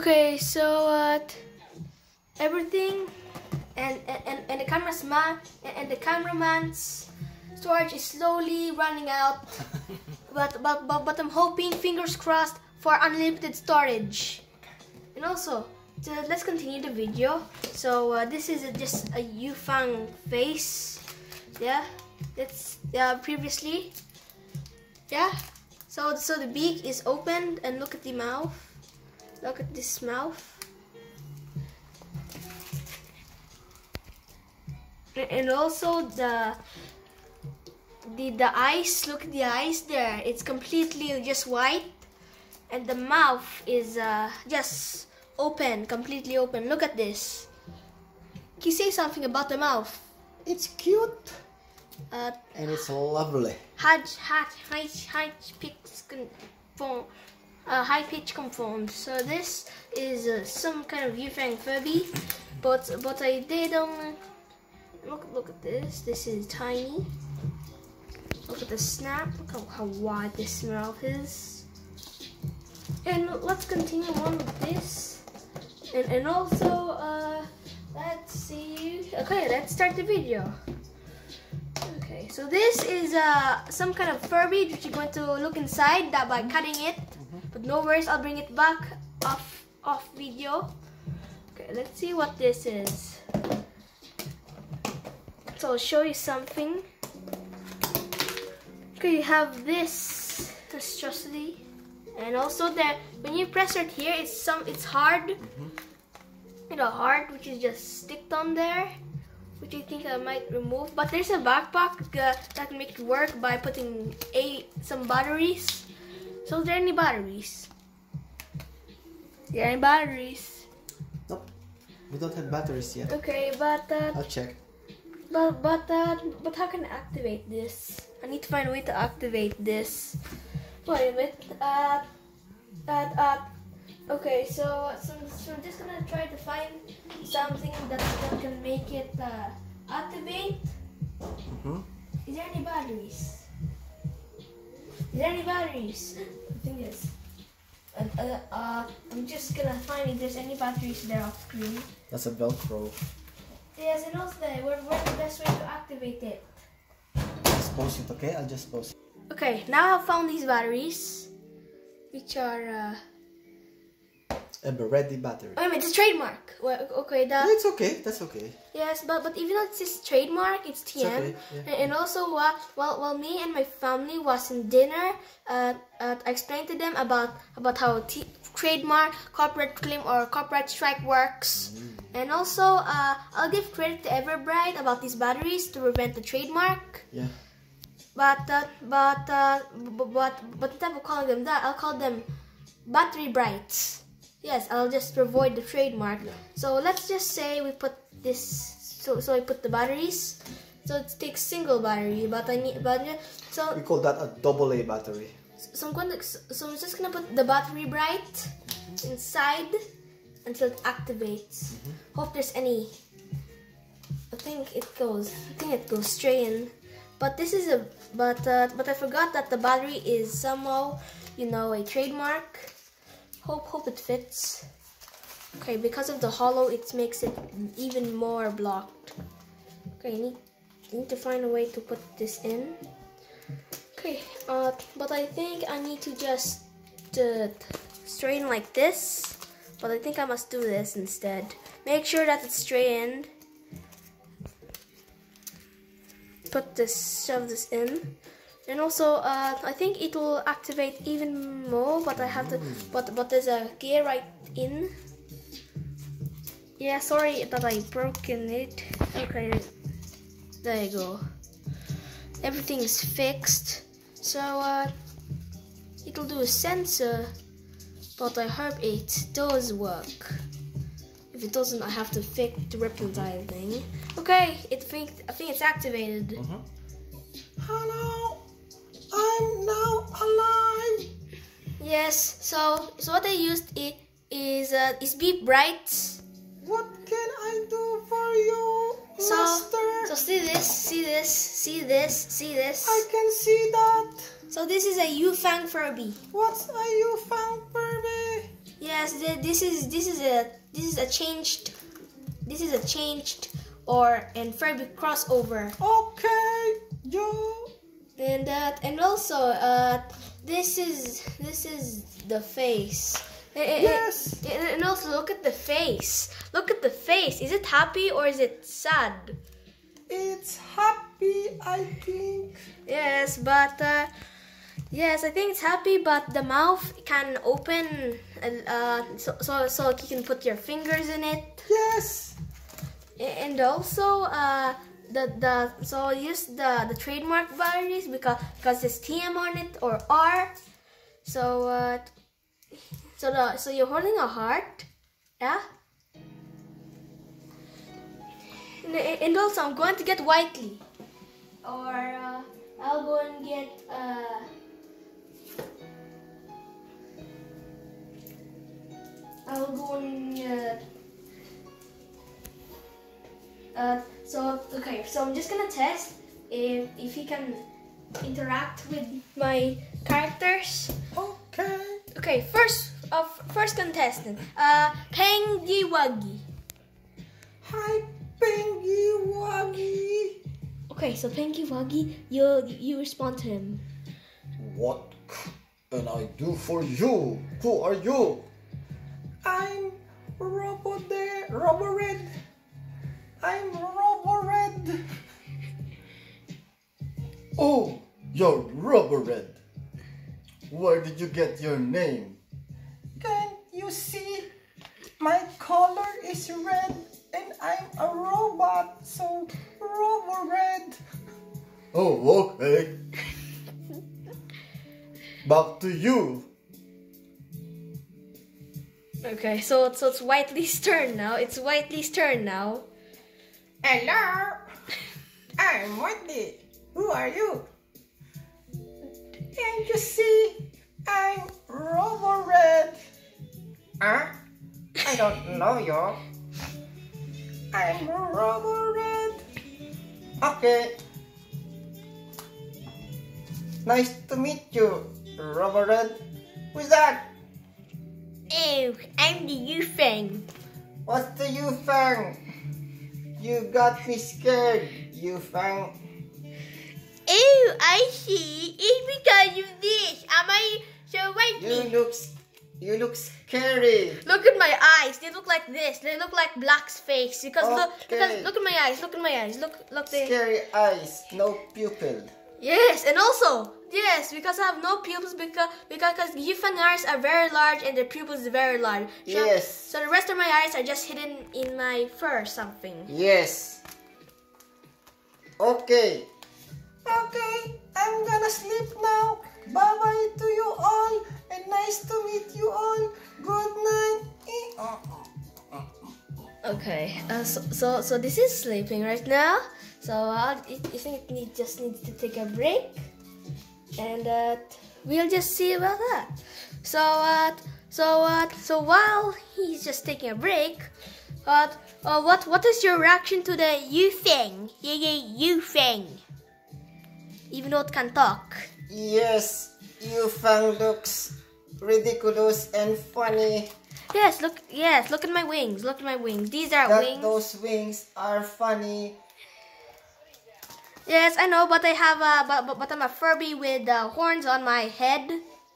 Okay, so uh, everything and and and the camera's man and the cameraman's storage is slowly running out. but, but but but I'm hoping, fingers crossed, for unlimited storage. And also, so let's continue the video. So uh, this is a, just a Yufeng face. Yeah, that's uh, previously. Yeah. So so the beak is opened and look at the mouth. Look at this mouth. And also the the the eyes, look at the eyes there. It's completely just white. And the mouth is uh, just open, completely open. Look at this. Can you say something about the mouth? It's cute Uh, and it's lovely. high, high, high, high pitch conform, uh, high pitch conformed. So this is uh, some kind of Yufeng Furby, but but I did um look look at this. This is tiny. Look at the snap. Look how, how wide this mouth is. And let's continue on with this. And and also uh let's see. Okay, let's start the video. Okay, so this is uh, some kind of Furby which you're going to look inside that by cutting it. But no worries, I'll bring it back off off video. Okay, let's see what this is. So I'll show you something. Okay, you have this monstrosity, and also that when you press it here, it's some it's hard. You know, hard, which is just sticked on there which I think I might remove. But there's a backpack uh, that can make it work by putting a some batteries. So, are there any batteries? There any batteries? Nope. We don't have batteries yet. Okay, but uh, I'll check. but but uh, but how can I activate this? I need to find a way to activate this. Wait a minute. Uh, uh, uh, okay, so, so so I'm just gonna try to find something that that can make it uh, activate. Mhm. Is there any batteries? Is there any batteries? The thing is, uh, uh, uh, I'm just gonna find if there's any batteries there off screen. That's a Velcro. Yes, and also there, where, where's the best way to activate it? Just post it, okay? I'll just post it. Okay, now I've found these batteries, which are, uh, A Beretta battery. oh, I mean, it's a trademark. Well, okay, Yeah, it's okay. That's okay. yes, but, but even though it's just trademark, it's TM. okay, yeah. and, and also, uh, while, while me and my family was in dinner, uh, uh, I explained to them about, about how t- trademark, corporate claim, or corporate strike works. And also, uh, I'll give credit to Everbright about these batteries to prevent the trademark. Yeah. But uh, but uh, but but instead of calling them that, I'll call them battery brights. Yes, I'll just avoid the trademark. So let's just say we put this. So so I put the batteries. So it takes single battery, but I need but so We call that a double A battery. so I'm going to, so I'm just gonna put the battery bright inside until it activates. Hope there's any. I think it goes. I think it goes straight in. But this is a but uh, but I forgot that the battery is somehow you know a trademark. Hope hope it fits. Okay, because of the hollow, it makes it even more blocked. Okay, need, need to find a way to put this in. Okay, uh, but I think I need to just uh, straighten like this. But I think I must do this instead. Make sure that it's straightened. Put this, shove this in. And also, uh, I think it will activate even more, but I have to, but, but there's a gear right in. Yeah, sorry that I broken it. Okay, there you go. Everything is fixed. So, uh, it'll do a sensor, but I hope it does work. If it doesn't, I have to fix the reptile thing. Okay, it think I think it's activated. Hello. I'm now alive. Yes. So, so what I used it is is uh, is beep brights. What can I do for you, So, master? so see this, see this, see this, see this. I can see that. So this is a Yufeng Furby. What's a you found, Furby? Yes, th- this is this is a this is a changed this is a changed or and Furby crossover. Okay, Joe. And uh, and also uh, this is this is the face. Yes. And and also look at the face. Look at the face. Is it happy or is it sad? It's happy, I think. Yes, but uh, yes, I think it's happy. But the mouth can open, uh, so so so you can put your fingers in it. Yes. and also uh the the so use the the trademark batteries because because there's TM on it or R. So uh so the so you're holding a heart yeah? And, and also I'm going to get Whiteley. Or uh, I'll go and get uh I'll go and uh, uh, so okay, so I'm just gonna test if if he can interact with my characters. Okay. Okay, first uh, first contestant, uh, Pengi Wuggy. Hi, Pengi Wuggy. Okay, so Pengi Wuggy, you you respond to him. What can I do for you? Who are you? I'm Robo de Robo Red. I'm Robo Red. Oh, you're Rubber Red. Where did you get your name? Can you see? My color is red and I'm a robot, so Robo Red. Oh, okay. Back to you. Okay, so so it's Whiteley's turn now. It's Whiteley's turn now. Hello. I'm Wendy. Who are you? Can't you see? I'm Robo Red. Huh? I don't know you. I'm Robo Red. Okay. Nice to meet you, Robo Red. Who's that? Oh, I'm the Yufeng. What's the you Fang? You got me scared, you Fang. Oh, I see. It's because of this. Am I so? You look, you look scary. Look at my eyes. They look like this. They look like Black's face. Because look, because look at my eyes. Look at my eyes. Look, look there. Scary eyes, no pupil. Yes, and also yes, because I have no pupils because because because Yufeng eyes are very large and the pupils are very large. So, Yes. So the rest of my eyes are just hidden in my fur or something. Yes. Okay. Okay, I'm gonna sleep now. Bye bye to you all, and nice to meet you all. Good night. Okay. Uh, so, so so this is sleeping right now. So uh, I I think it need, just needs to take a break, and uh, we'll just see about that. So uh, so uh, so while he's just taking a break, uh, uh, what what is your reaction to the you thing? Yeah yeah you thing. Even though it can talk. Yes, you Fang looks ridiculous and funny. Yes, look. Yes, look at my wings. Look at my wings. These are That wings. those wings are funny. Yes, I know, but I have a but, but, but I'm a Furby with uh, horns on my head.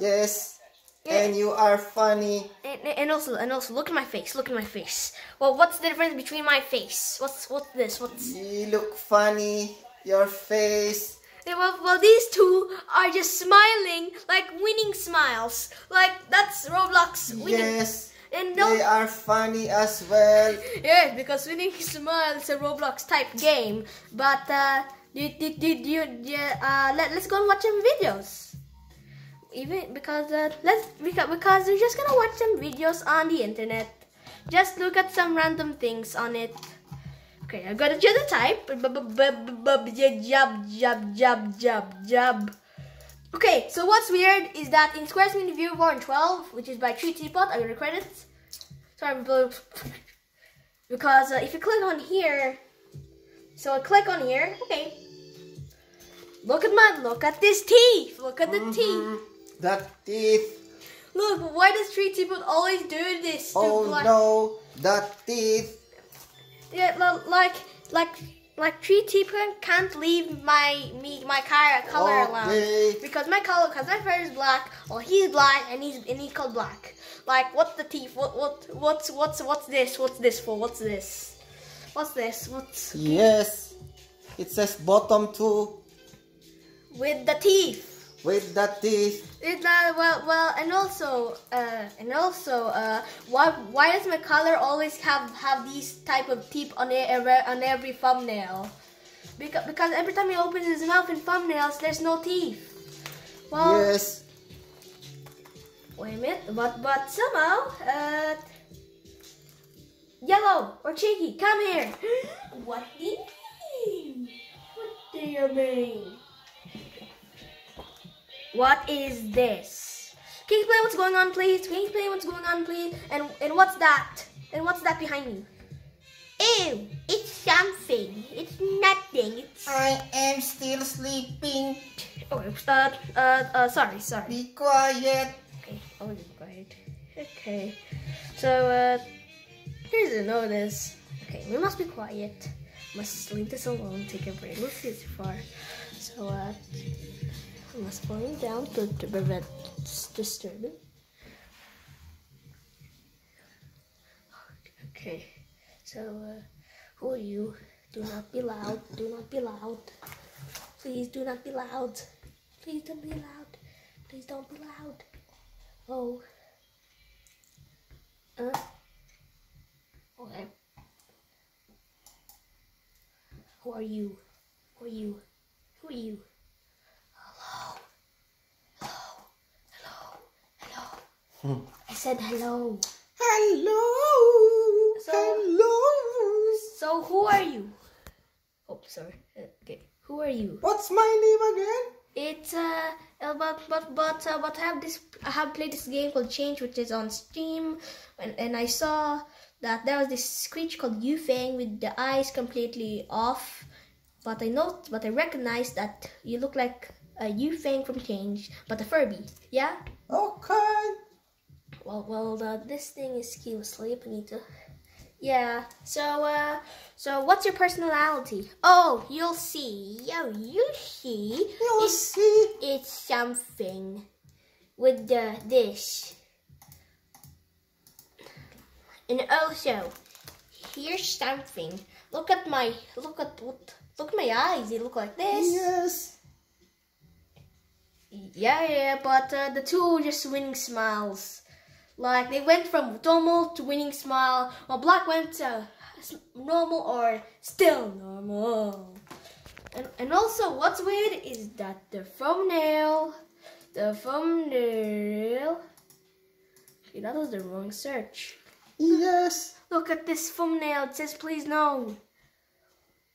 Yes, Yeah. and you are funny. And, and also and also look at my face. Look at my face. Well, what's the difference between my face? What's what's this? What's You look funny. Your face. Yeah, well, well, these two are just smiling like winning smiles. Like that's Roblox winning. Yes, And no, they are funny as well. yes, because winning smile is a Roblox type game. But uh, did did you yeah, uh let let's go and watch some videos. Even because uh, let's because we're just gonna watch some videos on the internet. Just look at some random things on it. Okay, I'm gonna do the type. Jab jab jab jab jab. Okay, so what's weird is that in Square's Mini View 4 and 12, which is by Tree Teapot, I got credits. Sorry. Because uh, if you click on here, so I click on here, okay. Look at my, look at this teeth. Look at the teeth. Mhm. That teeth. Look, why does Tree Teapot always do this? to Oh Black? no, that teeth. Yeah, like, like, like Tree Teapot can't leave my me my car color alone because my color, because my fur is black. Well, he's black and he's and he's called black. Like, what's the teeth? What what what's what's what's this? What's this for? What's this? What's this? What's Yes. It says bottom two with the teeth? with the teeth. It's not well, well, and also, uh, and also, uh, why why does my color always have have these type of teeth on e- every on every thumbnail? Because because every time he opens his mouth in thumbnails, there's no teeth. Well, Yes. wait a minute, but but somehow, uh, yellow or cheeky, come here. what do you mean? What do you mean? What is this? Can you explain what's going on, please? Can you explain what's going on, please? And and what's that? And what's that behind me? Ew! It's something. It's nothing. It's I am still sleeping. oh, uh, uh, uh, sorry, sorry. Be quiet. Okay, I'll be quiet. Okay, so uh, here's a notice. Okay, we must be quiet. Must leave this alone. Take a break. Let's see too far. So uh, Slow him down to, to prevent disturbance. Okay, so uh, who are you? Do not be loud. Do not be loud. Please do not be loud. Please don't be loud. Please don't be loud. Oh. Uh. Okay. Who are you? Who are you? Who are you? Hello. Hello. Hello. I said hello. Hello. So- Hello. So who are you? Oh, sorry. Okay. Who are you? What's my name again? It's uh, uh, but but but uh, but I have this I have played this game called Change, which is on Steam, and, and I saw that there was this creature called Yufeng with the eyes completely off. But I know, but I recognize that you look like a Yufeng from Change, but a Furby. Yeah. Okay. Well, well, uh, this thing is still asleep. I need to. Yeah. So, uh, so what's your personality? Oh, you'll see. Yo, you see. You It's- see. it's something with the this. And also, here's something. Look at my look at what look at my eyes. They look like this. Yes. Yeah, yeah, but uh, the two are just winning smiles. Like they went from normal to winning smile, while Black went to normal or still normal. And and also, what's weird is that the thumbnail, the thumbnail. Okay, that was the wrong search. Yes. Look at this thumbnail. It says please no.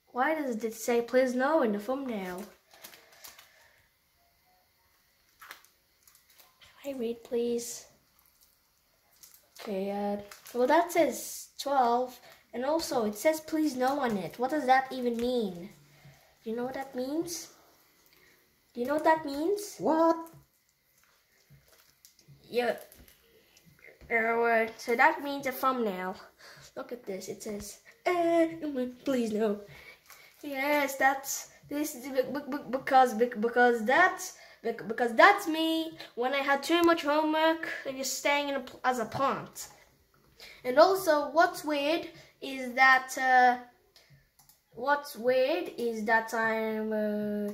Why does it say please no in the thumbnail? Can I read please? Okay, uh, well that says 12, and also it says please no on it. What does that even mean? Do you know what that means? Do you know what that means? What? Yeah. Uh, so that means a thumbnail. Look at this. It says, eh, please no. Yes, that's this is be- be- be- because because that's be- because that's me when I had too much homework and just staying in a, as a plant. And also, what's weird is that uh, what's weird is that I'm. Uh,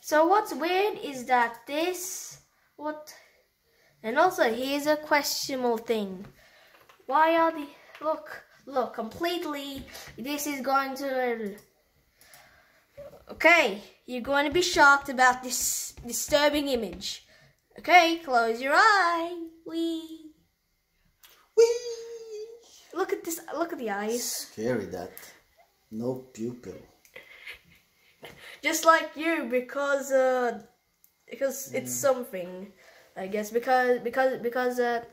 so what's weird is that this what and also here's a questionable thing. Why are the look look completely this is going to Okay, you're going to be shocked about this disturbing image. Okay, close your eye. We Wee. look at this look at the eyes. Scary that. No pupil. Just like you because uh because it's something. I guess because because because uh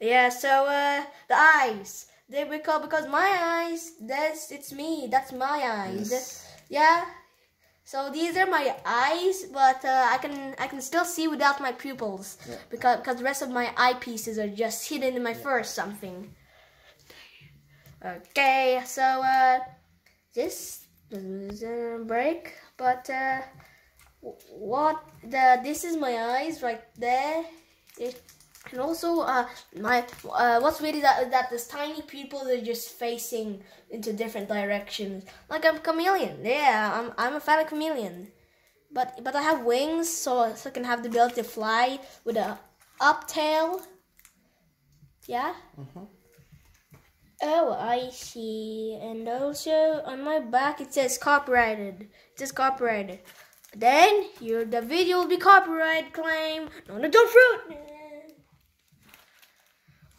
yeah so uh the eyes they because because my eyes that's it's me that's my eyes Yes. Yeah So these are my eyes, but uh, I can I can still see without my pupils Yeah. because because the rest of my eyepieces are just hidden in my fur or something. Okay, so uh, this is a break, but uh, what the this is my eyes right there. It, and also, uh, my uh, what's weird is that, that this tiny pupils are just facing into different directions, like I'm a chameleon. Yeah, I'm I'm a fan of chameleon, but but I have wings, so, so I can have the ability to fly with a up tail. Yeah. Oh, I see. And also on my back it says copyrighted. It says copyrighted. Then your the video will be copyright claim. No, no, don't fruit.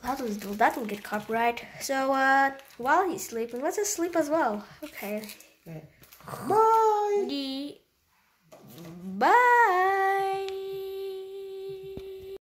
That will that will get copyright. So uh, while he's sleeping, let's just sleep as well. Okay. Bye! Bye.